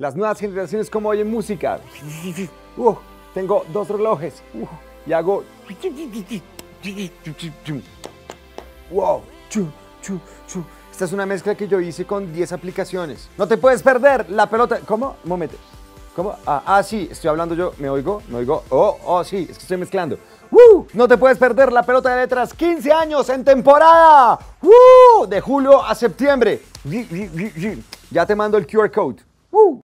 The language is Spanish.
Las nuevas generaciones como oyen música. Uh, tengo dos relojes. Uh, y hago... Wow. Esta es una mezcla que yo hice con 10 aplicaciones. No te puedes perder la pelota. ¿Cómo? Un momento. ¿Cómo? Ah, ah, sí, estoy hablando yo. ¿Me oigo? ¿Me oigo? Oh, oh, sí, es que estoy mezclando. ¡Woo! No te puedes perder la pelota de letras 15 años en temporada. ¡Woo! De julio a septiembre. Ya te mando el QR code. ¡Woo!